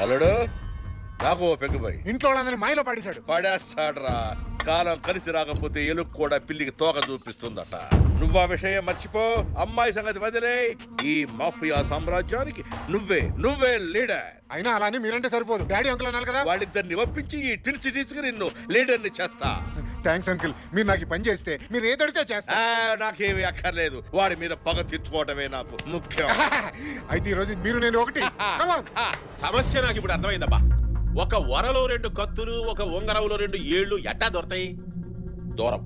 అల్లుడు నాకు ఓ పెగ్గుబాయి ఇంట్లో వాళ్ళందరినీ మాయలో పడేశాడు. పడేస్తాడ్రా. కాలం కలిసి రాకపోతే ఎలుగు కూడా పిల్లికి తోక చూపిస్తుందట. నువ్వు ఆ విషయం మర్చిపో. అమ్మాయి సంగతి వదిలే. ఈ మాఫియా సామ్రాజ్యానికి నువ్వే నువ్వే లీడర్. అయినా అలానే మీరంటే సరిపోదు. డాడీ అంకుల్ అన్నారు కదా. వాళ్ళిద్దరిని ఒప్పించి ఈ టిన్ సిటీస్కి నిన్ను లీడర్ని చేస్తా. Thanks uncle. మీరు నాకు ఈ పని చేస్తే మీరు ఏదడితే చేస్తా. నాకేమీ అక్కర్లేదు. వాడి మీద పగ తీర్చుకోవటమే నాకు ముఖ్యం. అయితే ఈ రోజు మీరు నేను ఒకటి. సమస్య నాకు ఇప్పుడు అర్థమైందబ్బా. ఒక వరలో రెండు కత్తులు ఒక ఉంగరంలో రెండు ఏళ్ళు ఎట్టా దొరతాయి? దూరం.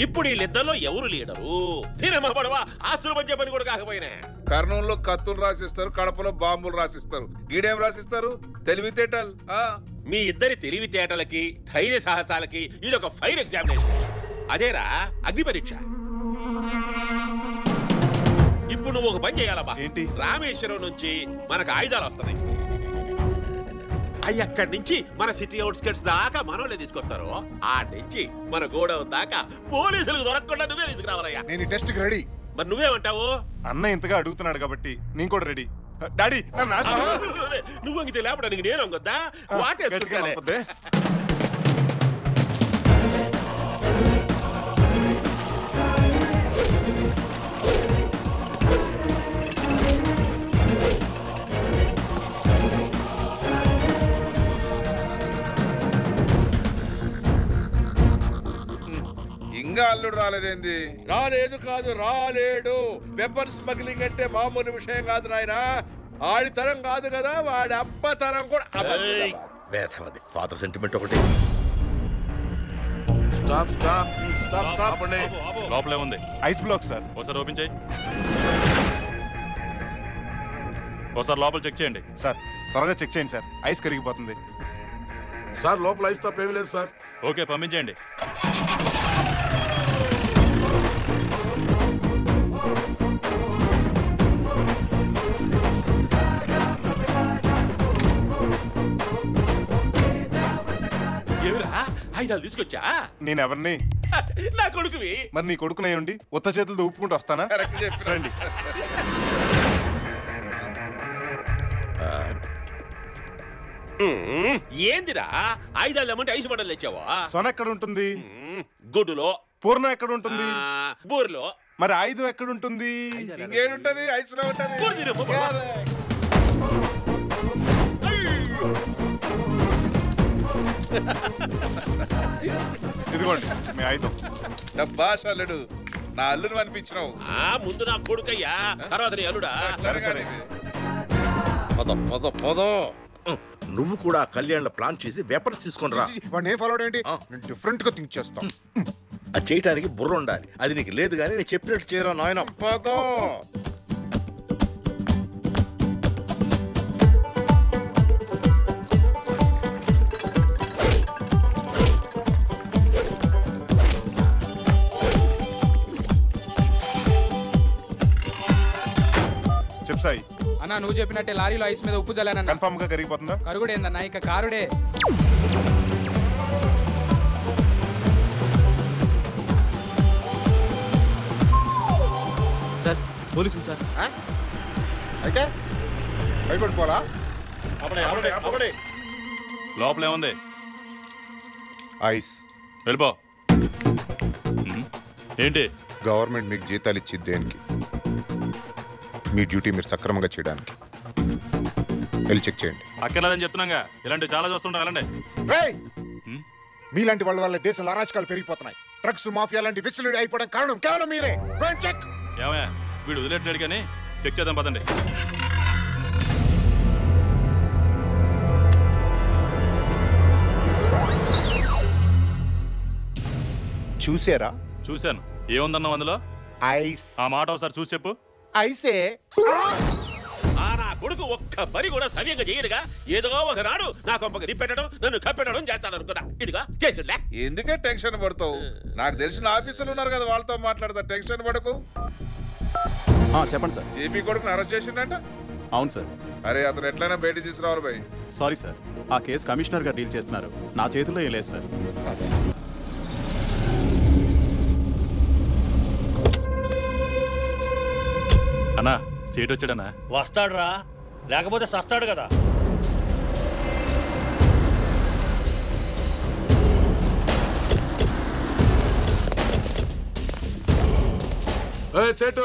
ఇప్పుడు వీళ్ళిద్దరిలో ఎవరు లీడరు? తినమ్మ పడవా ఆస్తులు పంచే పని కూడా కాకపోయినా. కర్నూలులో కత్తులు రాసిస్తారు కడపలో బాంబులు రాసిస్తారు. గీడేం రాసిస్తారు? తెలివితేటలు. ఆ. మీ ఇద్దరి తెలివితేటలకి ధైర్య సాహసాలకి ఇది ఒక ఫైర్ ఎగ్జామినేషన్ అదేరా అగ్ని పరీక్ష. ఇప్పుడు నువ్వు ఒక పని చేయాలబ్బా ఏంటి? రామేశ్వరం నుంచి మనకు ఆయుధాలు వస్తున్నాయి. అవి అక్కడి నుంచి మన సిటీ అవుట్స్కట్స్ దాకా మనోళ్ళే తీసుకొస్తారు. ఆ నుంచి మన గోడౌన్ దాకా పోలీసులకు దొరకకుండా నువ్వే తీసుకురావాలయ్యా. నేను టెస్ట్ రెడీ మరి నువ్వేమంటావు? అన్న ఇంతగా అడుగుతున్నాడు కాబట్టి నేను కూడా రెడీ డాడీ నన్ను. నువ్వు అంగితే లేపడానికి నేను అంగొద్దా వాటేసుకుంటానే. అల్లుడు రాలేదేంది? రాలేదు కాదు రాలేడు. వెపన్ స్మగ్లింగ్ అంటే మామూలు విషయం కాదు నాయన. ఆడి తరం కాదు కదా వాడి అబ్బ తరం కూడా ఏయ్. వేధవది ఫాదర్ సెంటిమెంట్ ఒకటి. Stop stop stop stop. లోపలే ఉంది. ఐస్ బ్లాక్ సార్ ఒకసారి ఓపెన్ చేయి. ఒకసారి లోపల చెక్ చేయండి. సార్ త్వరగా చెక్ చేయండి సార్ ఐస్ కరిగిపోతుంది. సార్ లోపల ఐస్ తప్ప ఏమీ లేదు సార్ ఓకే పంపించేయండి. ఆయుధాలు తీసుకొచ్చా? నేను ఎవరిని నా కొడుకువి. మరి నీ కొడుకునే ఉండి ఉత్త చేతులతో ఊపుకుంటూ వస్తానా? రండి. ఏందిరా? ఆయుధాలు ఏమంటే ఐసు బండలు తెచ్చావా? సొన ఎక్కడ ఉంటుంది మ్మ్. గుడ్డులో. పూర్ణ ఎక్కడ ఉంటుంది బూర్లో. మరి ఆయుధం ఎక్కడ ఉంటుంది? ఇంకేడుంటది ఐస్లో ఉంటది. ఇదిగోండి మీ ఆయుధం డబ్బాష్ అల్లుడు నా అల్లుడు అనిపించినావు. ఆ ముందు నా కొడుకయ్యా తర్వాత నీ అల్లుడా? సరే సరే పద పద పద. నువ్వు కూడా కళ్యాణ్ ప్లాన్ చేసి వెపన్స్ తీసుకొని రా. వాడిని ఏం ఫాలో ఏంటి? నేను డిఫరెంట్గా థింక్ చేస్తాం. అది చేయటానికి బుర్ర ఉండాలి. అది నీకు లేదు కానీ నేను చెప్పినట్టు చేయరా నాయన? పదం. సాయి. అన్నా నువ్వు చెప్పినట్టే లారీలో ఐస్ మీద ఉప్పు జల్లానన్న. కన్ఫామ్గా కరిగిపోతుందా? కరుగుడేందన్నా ఇక కారుడే. సార్ పోలీసులు సార్. అయితే భయపడిపోలా లోపల ఏముంది ఐస్. వెళ్ళిపో. ఏంటి? గవర్నమెంట్ మీకు జీతాలు ఇచ్చింది దేనికి? మీ డ్యూటీ మీరు సక్రమంగా చేయడానికి. వెళ్ళి చెక్ చేయండి. అక్కర్లేదని చెప్తున్నాగా. ఇలాంటివి చాలా చూస్తుంటా వెళ్ళండి. రేయ్! హ్మ్? మీలాంటి వాళ్ళ వల్ల దేశంలో అరాచకాలు పెరిగిపోతున్నాయి. డ్రగ్స్ మాఫియా లాంటి విచ్చలుడి అయిపోవడం కారణం కేవలం మీరే. చెక్ ఏమయ్యా వీడు వదిలేట్లేడు కానీ చెక్ చేద్దాం పదండి. చూసారా? చూశాను. ఏముందన్నావు అందులో? ఐస్. ఆ మాట ఒకసారి చూసి చెప్పు. నా కొడుకు ఒక్క పని కూడా సవ్యంగా చేయడుగా. ఏదో ఒకనాడు నా కొంపకి నిప్పెట్టడం నన్ను కప్పెట్టడం చేస్తాడు అనుకున్నా ఇదిగా చేసిండే ఎందుకే టెన్షన్ పడతావు? నాకు తెలిసిన ఆఫీసులు ఉన్నారు కదా వాళ్ళతో మాట్లాడతా. టెన్షన్ పడకు. చెప్పండి సార్. జేపీ కొడుకుని అరెస్ట్ చేసిండంట? అవును సార్. అరే అతను ఎట్లయినా బయట తీసుకురావాలి భయ్ సారీ సార్. ఆ కేసు కమిషనర్ గారు డీల్ చేస్తున్నారు. నా చేతిలో ఏం లేదు సార్. సీట్ వచ్చాడనా? వస్తాడురా. లేకపోతే సస్తాడు కదా. సేటు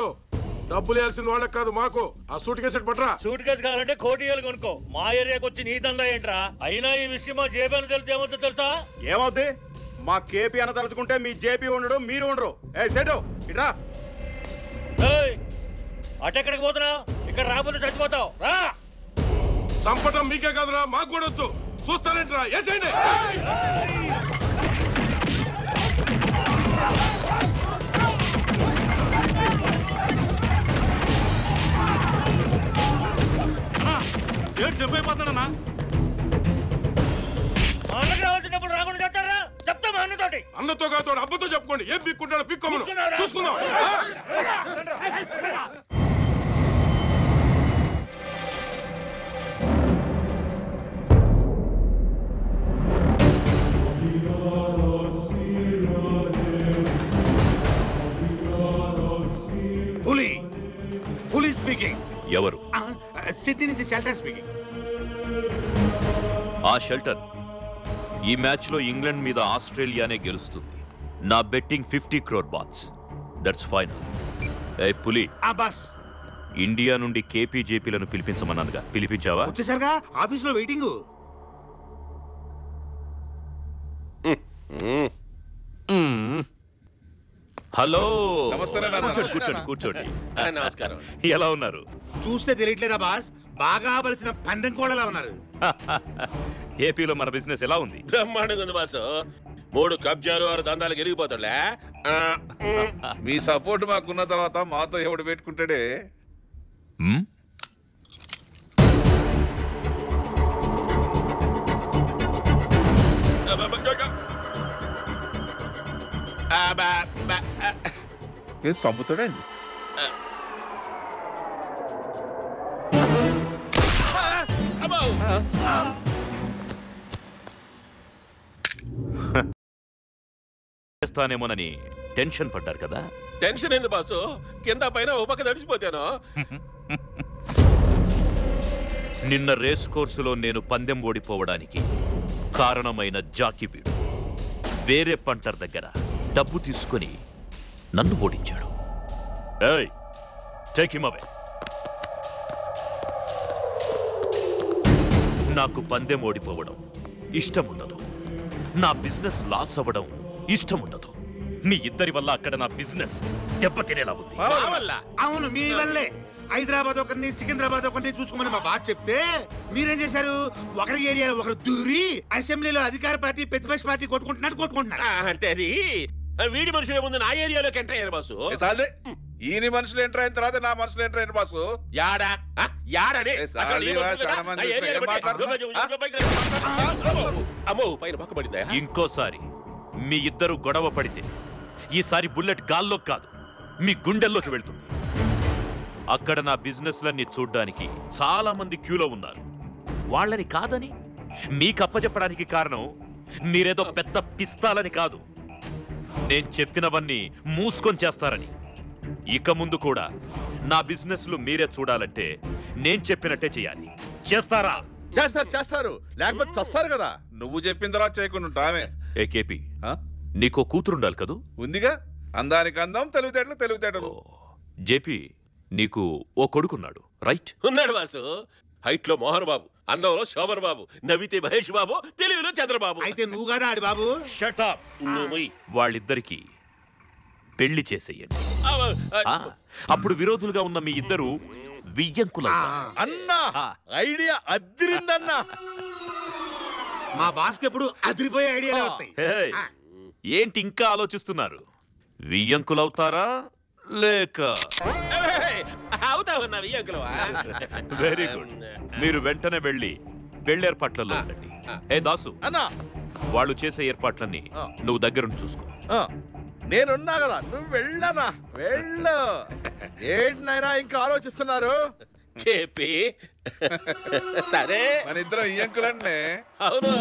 డబ్బులు వేయాల్సిన వాళ్ళకి కాదు మాకు. ఆ సూట్ కేసు పట్రా సూట్ కేసు కావాలంటే కోటి కొనుక్కో. మా ఏరియాకి వచ్చి నీ దందా ఏంట్రా? అయినా ఈ విషయం మా జేబీ అని తెలిసి ఏమవుతుందో తెలుసా? ఏమవుద్ది? మా కేపీ అన్న తలుచుకుంటే మీ జేపీ ఉండడు మీరు ఉండరు. ఏ సేటు ఇట్రా అటెక్కడికి పోతున్నావు? ఇక్కడ రాకపోతే చచ్చిపోతావు. రా! చంపటం మీకే కాదురా మాకు కూడా వచ్చు. చూస్తారేంట్రా వేసేయండి ఏడు చెప్పైపోతానన్నా. అన్నకి రావాల్సినప్పుడు రాకుండా చెప్తారా? చెప్తా మా అన్నతోటి. అన్నతో కాదు అబ్బతో చెప్పుకోండి. ఏం పిక్కుంటాడో పిక్కోమను? చూసుకుందాం. ఎవరు? సిటీ నుంచి షెల్టర్ స్పీకింగ్. ఆ షెల్టర్ ఈ మ్యాచ్లో ఇంగ్లాండ్ మీద ఆస్ట్రేలియానే గెలుస్తుంది. నా betting fifty crore bots that's final ఏ పులి. బస్. ఇండియా నుండి కేపీజేపీలను పిలిపించమన్నానుగా. పిలిపించావా? వచ్చేసరిగా? ఆఫీస్లో వెయిటింగ్ హలో. కూర్చోండి కూర్చోండి కూర్చోండి. నమస్కారం. ఎలా ఉన్నారు? చూస్తే తెలియట్లేదా బాస్? బాగా బలిసిన పందెం కోడలా ఉన్నారు. ఏపీలో మన బిజినెస్ ఎలా ఉంది? బ్రహ్మాండంగా ఉంది బాసు. మూడు కబ్జాలు ఆరు దందాలు గెలిగిపోతాడులే మీ సపోర్ట్ మాకున్న తర్వాత మాతో ఎవడు పెట్టుకుంటాడే? హ్మ్? ఏం చంపుతాడండి. చేస్తానేమోనని టెన్షన్ పడ్డారు కదా? టెన్షన్ ఏంది బాసు? కింద పైన ఓ పక్క తడిసిపోతాను. నిన్న రేస్ కోర్సులో నేను పందెం ఓడిపోవడానికి కారణమైన జాకీ వీడు. వేరే పంటర్ దగ్గర డబ్బు తీసుకొని నన్ను ఓడించాడు. ఏయ్ టేక్ హిమ్ అవే నాకు పందెం ఓడిపోవడం ఇష్టం ఉండదు నా బిజినెస్ లాస్ అవ్వడం ఇష్టం ఉండదు మీ ఇద్దరి వల్ల అక్కడ నా బిజినెస్ దెబ్బతినేలా ఉంది. అవును మీ వల్లే. హైదరాబాద్ ఒకరిని సికింద్రాబాద్ ఒకరిని చూసుకోమని మా బాధ చెప్తే మీరేం చేశారు? ఒకరి ఏరియాలో ఒకరు దూరి అసెంబ్లీలో అధికార పార్టీ ప్రతిపక్ష పార్టీ కొట్టుకుంటున్నారు కొట్టుకుంటున్నారు. అంటే అది వీడి మనుషులే ముందు నా ఏరియాలోకి ఎంటర్ అయ్యారు బాసు. ఏ సాలే ఈయన మనుషులు ఎంటర్ అయిన తర్వాత నా మనుషులు ఎంటర్ అయిన బాసు. యాడా? ఆ, యాడనే? ఏ సాలి అసలు ఈ వా, మనుషులుగా చాలా మంది నా చూసినా ఏరియాలో ఏం పట్టి- మాట్లాడుతున్నావు? లోపలికి పైకి అమ్మో పైన పక్క పడిందా ఇంకోసారి మీ ఇద్దరు గొడవ పడితే ఈసారి బుల్లెట్ గాల్లో కాదు మీ గుండెల్లోకి వెళ్తుంది. అక్కడ నా బిజినెస్లన్నీ చూడ్డానికి చాలా మంది క్యూలో ఉన్నారు. వాళ్ళని కాదని మీకు అప్పచెప్పడానికి కారణం మీరేదో పెద్ద పిస్తాలని కాదు. నేను చెప్పినవన్నీ మూసుకొని చేస్తారని. ఇక ముందు కూడా నా బిజినెస్లు మీరే చూడాలంటే నేను చెప్పినట్టే చేయాలి. చేస్తారా? చేస్తారు చేస్తారు. లేకపోతే చస్తారు కదా. నువ్వు చెప్పిన తర్వాత చేయకుండా ఉంటామే. ఏ కేపీ నీకో కూతురుండాలి కదూ? ఉందిగా? అందానికి అందం తెలివితేటలు తెలివితేటలు. జేపీ నీకు ఓ కొడుకున్నాడు రైట్? ఉన్నాడు బాసు హైట్లో మోహన్ బాబు. అందంలో శోభన్ బాబు నవ్వితే మహేష్ బాబు తెలివిలో చంద్రబాబు. అయితే నువ్వు కదా ఆడి బాబు? షటప్. వాళ్ళిద్దరికి పెళ్ళి చేసేయండి. అప్పుడు విరోధులుగా ఉన్న మీ ఇద్దరు వియ్యంకులవుతారు. అన్నా ఐడియా అద్దిరిందన్నా మా బాస్కి ఎప్పుడు అదిరిపోయే ఐడియాలే వస్తాయి. హేయ్, ఏంటి ఇంకా ఆలోచిస్తున్నారు? వియ్యంకులవుతారా? లేక వెరీ గుడ్ మీరు వెంటనే వెళ్ళి పెళ్ళి ఏర్పాట్లలో ఉండండి. ఏ దాసు అన్నా. వాళ్ళు చేసే ఏర్పాట్లన్నీ నువ్వు దగ్గరుండి చూసుకో. ఆ, నేనున్నా కదా నువ్వు వెళ్ళనా? వెళ్ళు. ఏంటి నాయనా ఇంకా ఆలోచిస్తున్నారు? కేపీ. సరే. మన ఇద్దరం ఈ అంకులంటే అవును.